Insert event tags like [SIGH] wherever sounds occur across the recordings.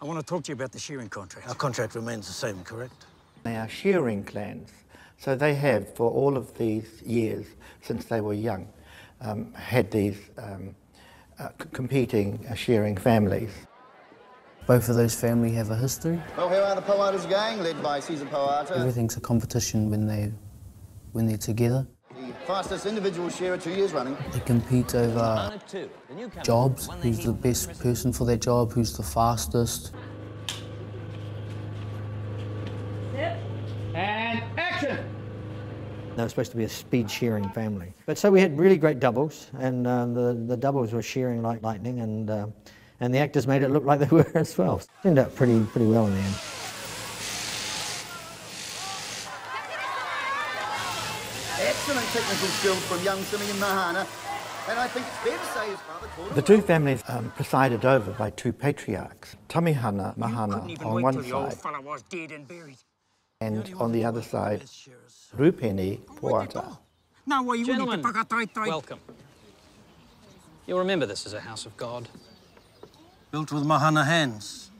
I want to talk to you about the shearing contract. Our contract remains the same, correct? They are shearing clans. So they have, for all of these years since they were young, um, had these um, uh, c- competing uh, shearing families. Both of those families have a history. Well, here are the Poatas gang, led by Caesar Poata, Everything's a competition when they when they're together. The fastest individual shearer two years running. They compete over jobs. Who's the best person for their job? Who's the fastest? And action! They were supposed to be a speed shearing family. But so we had really great doubles, and uh, the, the doubles were shearing like lightning, and, uh, and the actors made it look like they [LAUGHS] were as well. Turned out pretty, pretty well in the end. Excellent technical skills from young Simeon Mahana. And I think it's fair to say his father taught him. The two families um, presided over by two patriarchs, Tamihana Mahana Couldn't on one till the old side, fella was dead and buried. and on the other side, Rupeni Poata. Now, why you Gentlemen, want to wakatai welcome. You'll remember this is a house of God. Built with Mahana hands.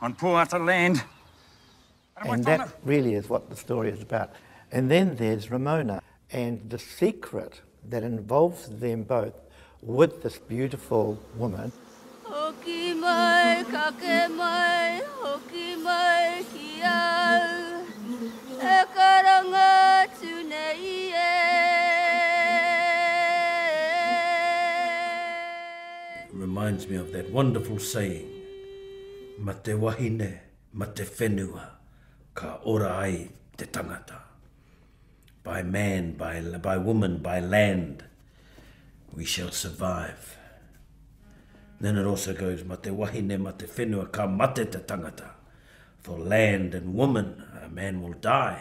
on Poata land. And that really is what the story is about. And then there's Ramona, and the secret that involves them both with this beautiful woman Hoki mai, kake mai, hoki mai ki au. E karanga tune i e. reminds me of that wonderful saying, Ma te wahine, ma te whenua, ka ora ai te tangata. By man, by, by woman, by land, we shall survive. Then it also goes, Ma te wahine, ma te whenua, ka mate te tangata. For land and woman, a man will die,